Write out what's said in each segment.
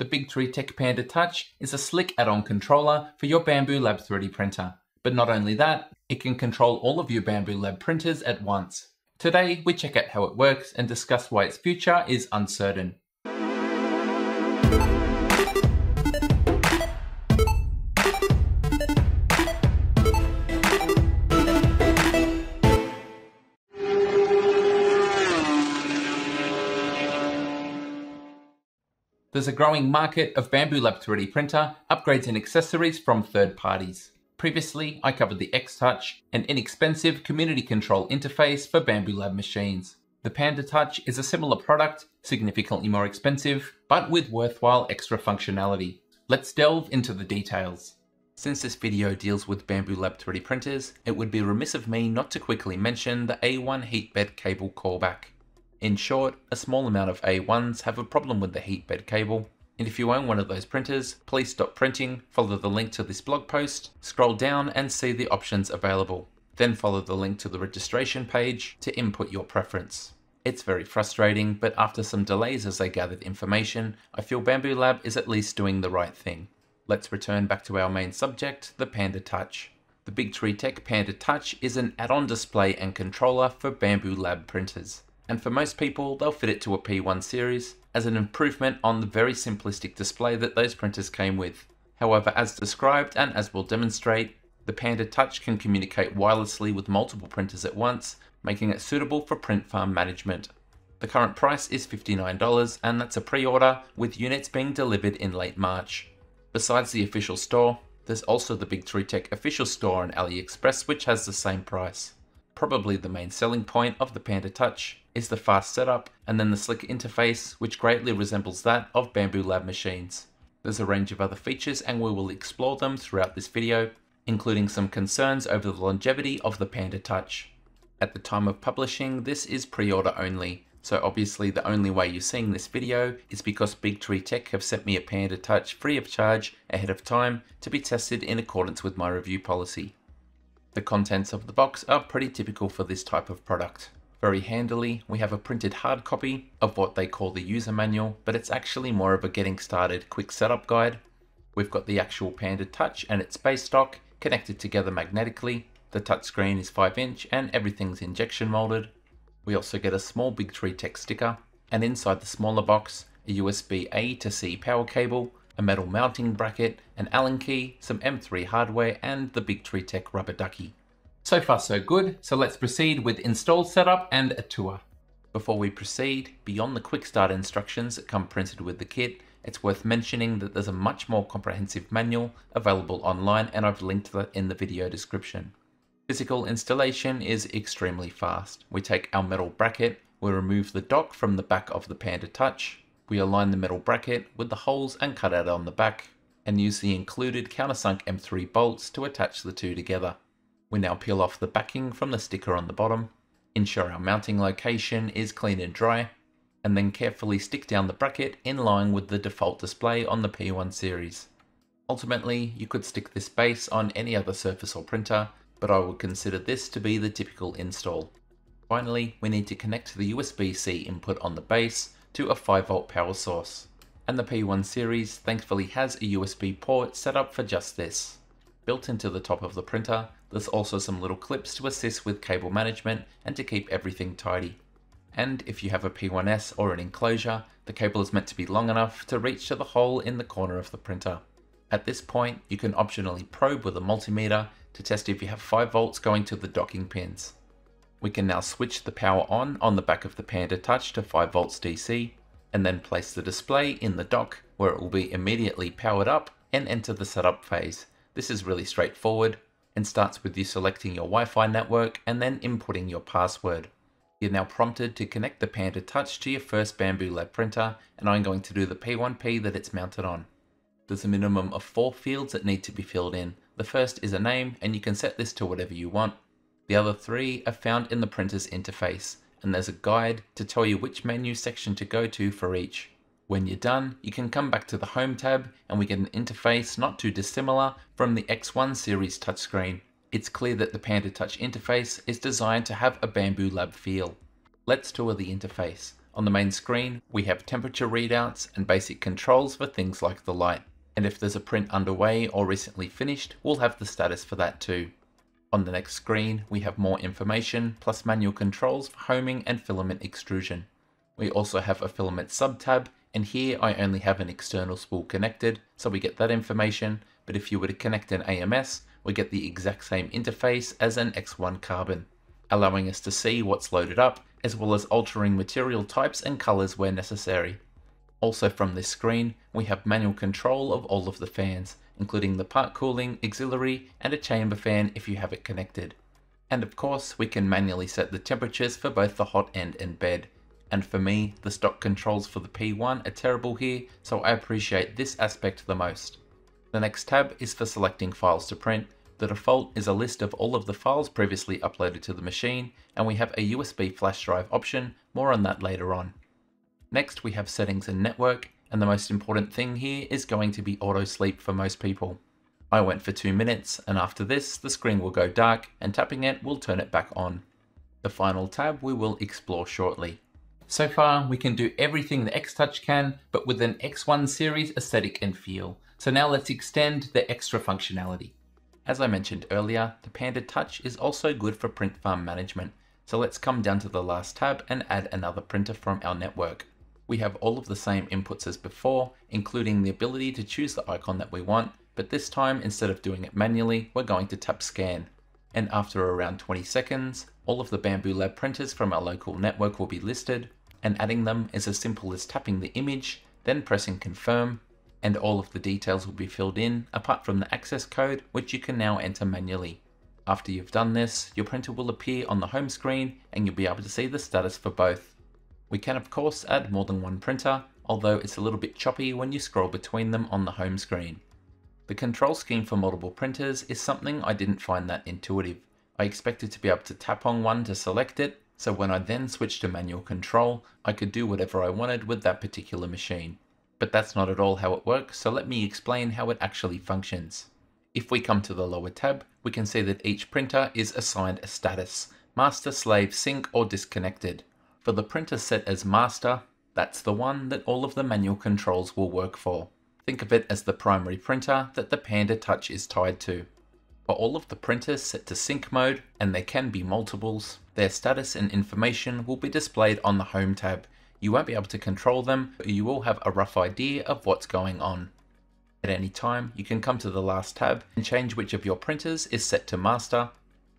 The Big Tree Tech Panda Touch is a slick add-on controller for your Bambu Lab 3D printer. But not only that, it can control all of your Bambu Lab printers at once. Today, we check out how it works and discuss why its future is uncertain. There's a growing market of Bambu Lab 3D printer upgrades and accessories from third parties. Previously, I covered the X-Touch, an inexpensive community control interface for Bambu Lab machines. The Panda Touch is a similar product, significantly more expensive, but with worthwhile extra functionality. Let's delve into the details. Since this video deals with Bambu Lab 3D printers, it would be remiss of me not to quickly mention the A1 heat bed cable callback. In short, a small amount of A1s have a problem with the heat bed cable, and if you own one of those printers, please stop printing, follow the link to this blog post, scroll down and see the options available. Then follow the link to the registration page to input your preference. It's very frustrating, but after some delays as I gathered information, I feel Bambu Lab is at least doing the right thing. Let's return back to our main subject, the Panda Touch. The Big Tree Tech Panda Touch is an add-on display and controller for Bambu Lab printers and for most people they'll fit it to a P1 series as an improvement on the very simplistic display that those printers came with. However, as described and as we'll demonstrate, the Panda Touch can communicate wirelessly with multiple printers at once, making it suitable for print farm management. The current price is $59 and that's a pre-order with units being delivered in late March. Besides the official store, there's also the Big Tree Tech official store on AliExpress which has the same price. Probably the main selling point of the Panda Touch is the fast setup and then the slick interface which greatly resembles that of Bambu Lab machines. There's a range of other features and we will explore them throughout this video, including some concerns over the longevity of the Panda Touch. At the time of publishing, this is pre-order only, so obviously the only way you're seeing this video is because Big Tree Tech have sent me a Panda Touch free of charge ahead of time to be tested in accordance with my review policy. The contents of the box are pretty typical for this type of product. Very handily, we have a printed hard copy of what they call the user manual, but it's actually more of a getting started quick setup guide. We've got the actual Panda Touch and its base stock connected together magnetically. The touchscreen is 5 inch and everything's injection molded. We also get a small Big Tree Tech sticker, and inside the smaller box, a USB A to C power cable, a metal mounting bracket, an Allen key, some M3 hardware, and the Big Tree Tech rubber ducky. So far so good, so let's proceed with install setup and a tour. Before we proceed, beyond the quick start instructions that come printed with the kit, it's worth mentioning that there's a much more comprehensive manual available online and I've linked that in the video description. Physical installation is extremely fast. We take our metal bracket, we remove the dock from the back of the Panda Touch, we align the metal bracket with the holes and cutout on the back, and use the included countersunk M3 bolts to attach the two together. We now peel off the backing from the sticker on the bottom, ensure our mounting location is clean and dry, and then carefully stick down the bracket in line with the default display on the P1 series. Ultimately, you could stick this base on any other surface or printer, but I would consider this to be the typical install. Finally, we need to connect the USB-C input on the base to a 5V power source. And the P1 series thankfully has a USB port set up for just this. Built into the top of the printer, there's also some little clips to assist with cable management and to keep everything tidy. And if you have a P1S or an enclosure, the cable is meant to be long enough to reach to the hole in the corner of the printer. At this point, you can optionally probe with a multimeter to test if you have 5 volts going to the docking pins. We can now switch the power on on the back of the Panda Touch to 5 volts DC and then place the display in the dock where it will be immediately powered up and enter the setup phase. This is really straightforward and starts with you selecting your Wi-Fi network and then inputting your password. You're now prompted to connect the Panda Touch to your first Bambu Lab printer and I'm going to do the P1P that it's mounted on. There's a minimum of four fields that need to be filled in. The first is a name and you can set this to whatever you want. The other three are found in the printer's interface, and there's a guide to tell you which menu section to go to for each. When you're done, you can come back to the Home tab and we get an interface not too dissimilar from the X1 series touchscreen. It's clear that the Panda Touch interface is designed to have a Bambu Lab feel. Let's tour the interface. On the main screen, we have temperature readouts and basic controls for things like the light. And if there's a print underway or recently finished, we'll have the status for that too. On the next screen, we have more information, plus manual controls for homing and filament extrusion. We also have a filament sub-tab, and here I only have an external spool connected, so we get that information, but if you were to connect an AMS, we get the exact same interface as an X1 carbon, allowing us to see what's loaded up, as well as altering material types and colors where necessary. Also from this screen, we have manual control of all of the fans, including the part cooling, auxiliary, and a chamber fan if you have it connected. And of course, we can manually set the temperatures for both the hot end and bed. And for me, the stock controls for the P1 are terrible here, so I appreciate this aspect the most. The next tab is for selecting files to print. The default is a list of all of the files previously uploaded to the machine, and we have a USB flash drive option, more on that later on. Next we have settings and network, and the most important thing here is going to be auto sleep for most people. I went for 2 minutes, and after this the screen will go dark, and tapping it will turn it back on. The final tab we will explore shortly. So far, we can do everything the X-Touch can, but with an X1 series aesthetic and feel. So now let's extend the extra functionality. As I mentioned earlier, the Panda Touch is also good for print farm management. So let's come down to the last tab and add another printer from our network. We have all of the same inputs as before, including the ability to choose the icon that we want, but this time instead of doing it manually, we're going to tap scan. And after around 20 seconds, all of the Bambu Lab printers from our local network will be listed, and adding them is as simple as tapping the image, then pressing confirm, and all of the details will be filled in apart from the access code which you can now enter manually. After you've done this, your printer will appear on the home screen and you'll be able to see the status for both. We can of course add more than one printer, although it's a little bit choppy when you scroll between them on the home screen. The control scheme for multiple printers is something I didn't find that intuitive. I expected to be able to tap on one to select it, so when I then switched to manual control, I could do whatever I wanted with that particular machine. But that's not at all how it works, so let me explain how it actually functions. If we come to the lower tab, we can see that each printer is assigned a status, master, slave, sync, or disconnected. For the printer set as master, that's the one that all of the manual controls will work for. Think of it as the primary printer that the Panda Touch is tied to. For all of the printers set to sync mode, and there can be multiples, their status and information will be displayed on the home tab you won't be able to control them, but you will have a rough idea of what's going on. At any time, you can come to the last tab and change which of your printers is set to master.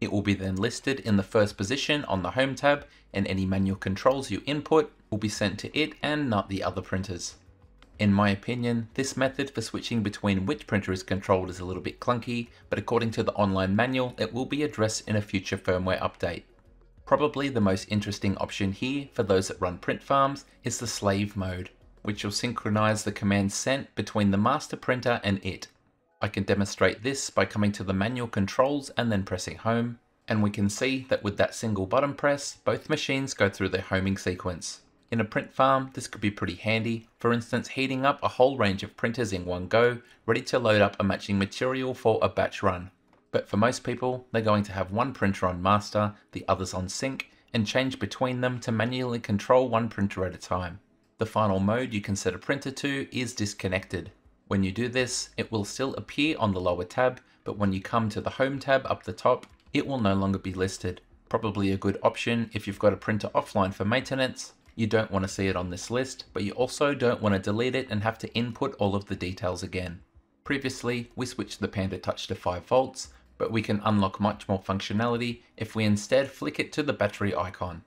It will be then listed in the first position on the home tab and any manual controls you input will be sent to it and not the other printers. In my opinion, this method for switching between which printer is controlled is a little bit clunky, but according to the online manual, it will be addressed in a future firmware update. Probably the most interesting option here for those that run print farms is the slave mode, which will synchronize the commands sent between the master printer and it. I can demonstrate this by coming to the manual controls and then pressing home, and we can see that with that single button press, both machines go through their homing sequence. In a print farm, this could be pretty handy, for instance heating up a whole range of printers in one go, ready to load up a matching material for a batch run. But for most people, they're going to have one printer on master, the others on sync, and change between them to manually control one printer at a time. The final mode you can set a printer to is disconnected. When you do this, it will still appear on the lower tab, but when you come to the home tab up the top, it will no longer be listed. Probably a good option if you've got a printer offline for maintenance, you don't want to see it on this list, but you also don't want to delete it and have to input all of the details again. Previously, we switched the Panda Touch to 5 volts, but we can unlock much more functionality if we instead flick it to the battery icon.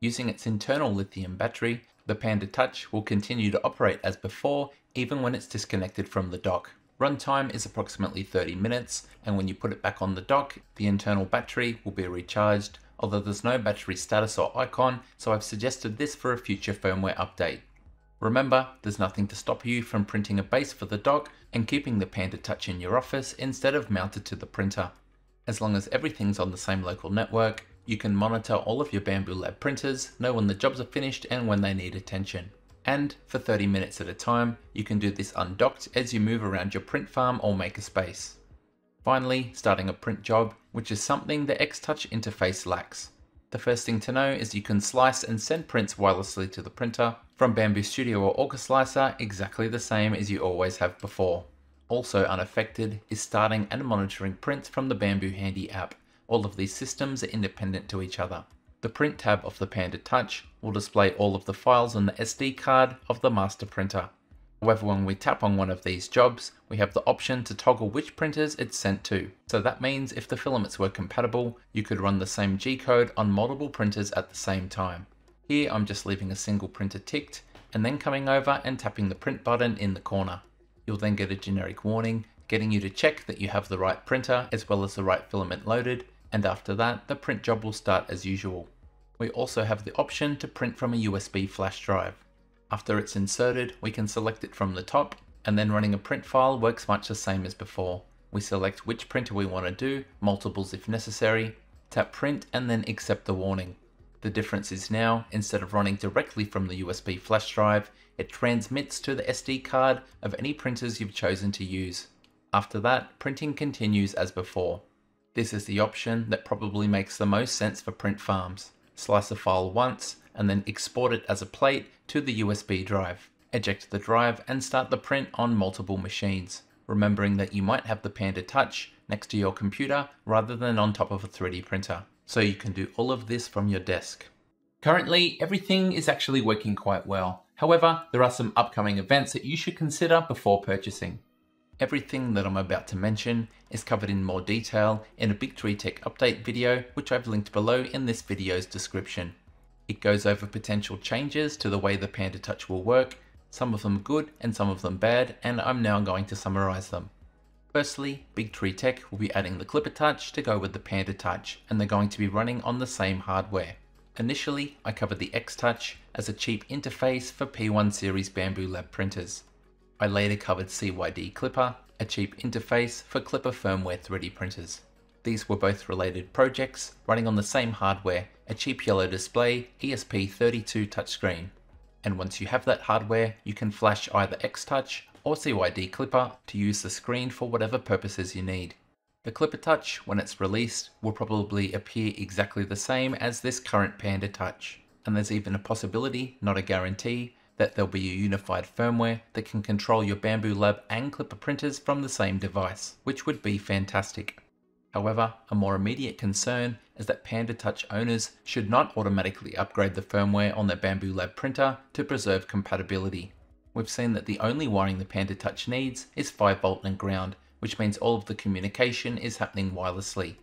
Using its internal lithium battery, the Panda Touch will continue to operate as before even when it's disconnected from the dock. Runtime is approximately 30 minutes, and when you put it back on the dock, the internal battery will be recharged, although there's no battery status or icon, so I've suggested this for a future firmware update. Remember, there's nothing to stop you from printing a base for the dock and keeping the Panda Touch in your office instead of mounted to the printer. As long as everything's on the same local network, you can monitor all of your Bambu Lab printers, know when the jobs are finished and when they need attention. And for 30 minutes at a time, you can do this undocked as you move around your print farm or makerspace. Finally, starting a print job, which is something the X-Touch interface lacks. The first thing to know is you can slice and send prints wirelessly to the printer from Bambu Studio or Orca Slicer exactly the same as you always have before. Also unaffected is starting and monitoring prints from the Bambu Handy app. All of these systems are independent to each other. The print tab of the Panda Touch will display all of the files on the SD card of the master printer. However, when we tap on one of these jobs, we have the option to toggle which printers it's sent to. So that means if the filaments were compatible, you could run the same G-code on multiple printers at the same time. Here I'm just leaving a single printer ticked and then coming over and tapping the print button in the corner. You'll then get a generic warning getting you to check that you have the right printer as well as the right filament loaded and after that the print job will start as usual. We also have the option to print from a USB flash drive. After it's inserted, we can select it from the top, and then running a print file works much the same as before. We select which printer we want to do, multiples if necessary, tap print and then accept the warning. The difference is now, instead of running directly from the USB flash drive, it transmits to the SD card of any printers you've chosen to use. After that, printing continues as before. This is the option that probably makes the most sense for print farms. Slice a file once, and then export it as a plate to the USB drive. Eject the drive and start the print on multiple machines, remembering that you might have the Panda Touch next to your computer rather than on top of a 3D printer. So you can do all of this from your desk. Currently, everything is actually working quite well. However, there are some upcoming events that you should consider before purchasing. Everything that I'm about to mention is covered in more detail in a Big Tree Tech update video, which I've linked below in this video's description. It goes over potential changes to the way the Panda Touch will work, some of them good and some of them bad, and I'm now going to summarize them. Firstly, Big Tree Tech will be adding the Klipper Touch to go with the Panda Touch, and they're going to be running on the same hardware. Initially, I covered the X-Touch as a cheap interface for P1 series Bambu Lab printers. I later covered CYD Klipper, a cheap interface for Klipper firmware 3D printers. These were both related projects running on the same hardware, a cheap yellow display ESP32 touchscreen. And once you have that hardware, you can flash either X-Touch or CYD Klipper to use the screen for whatever purposes you need. The Klipper Touch, when it's released, will probably appear exactly the same as this current Panda Touch. And there's even a possibility, not a guarantee, that there'll be a unified firmware that can control your Bambu Lab and Klipper printers from the same device, which would be fantastic. However, a more immediate concern is that Panda Touch owners should not automatically upgrade the firmware on their Bambu Lab printer to preserve compatibility. We've seen that the only wiring the Panda Touch needs is 5V and ground, which means all of the communication is happening wirelessly.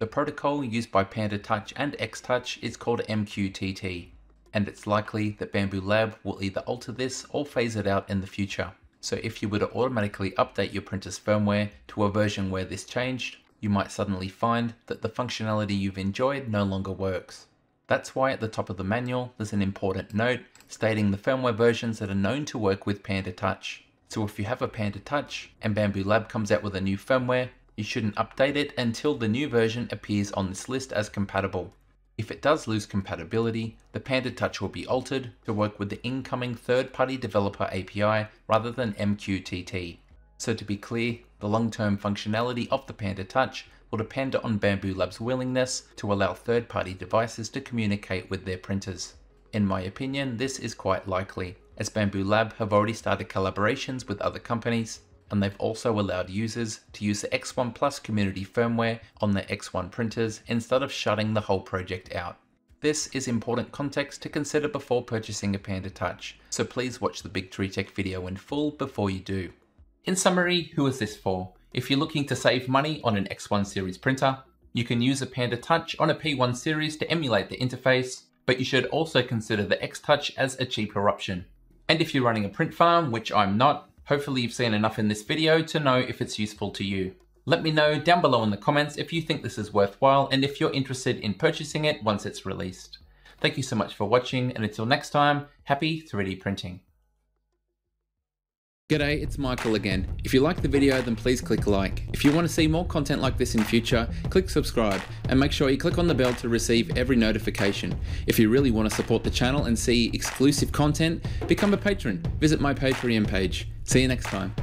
The protocol used by Panda Touch and X-Touch is called MQTT, and it's likely that Bambu Lab will either alter this or phase it out in the future. So if you were to automatically update your printer's firmware to a version where this changed, you might suddenly find that the functionality you've enjoyed no longer works. That's why at the top of the manual there's an important note stating the firmware versions that are known to work with Panda Touch. So if you have a Panda Touch and Bambu Lab comes out with a new firmware, you shouldn't update it until the new version appears on this list as compatible. If it does lose compatibility, the Panda Touch will be altered to work with the incoming third-party developer API rather than MQTT. So to be clear, the long-term functionality of the Panda Touch will depend on Bambu Lab's willingness to allow third-party devices to communicate with their printers. In my opinion, this is quite likely, as Bambu Lab have already started collaborations with other companies, and they've also allowed users to use the X1 Plus community firmware on their X1 printers instead of shutting the whole project out. This is important context to consider before purchasing a Panda Touch, so please watch the Big Tree Tech video in full before you do. In summary, who is this for? If you're looking to save money on an X1 series printer, you can use a Panda Touch on a P1 series to emulate the interface, but you should also consider the X-Touch as a cheaper option. And if you're running a print farm, which I'm not, hopefully you've seen enough in this video to know if it's useful to you. Let me know down below in the comments if you think this is worthwhile and if you're interested in purchasing it once it's released. Thank you so much for watching and until next time, happy 3D printing. G'day, it's Michael again. If you like the video, then please click like. If you want to see more content like this in future, click subscribe and make sure you click on the bell to receive every notification. If you really want to support the channel and see exclusive content, become a patron. Visit my Patreon page. See you next time.